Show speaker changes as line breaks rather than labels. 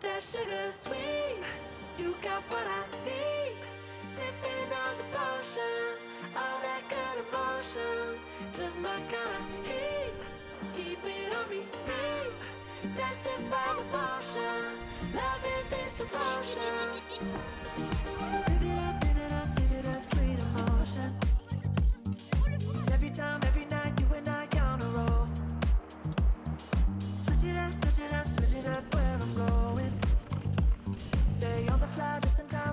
That sugar sweet. You got what I need. Sipping on the potion. All that good emotion. Just my kind of heat. Keep it on repeat. Tested by the potion. fly, just in time.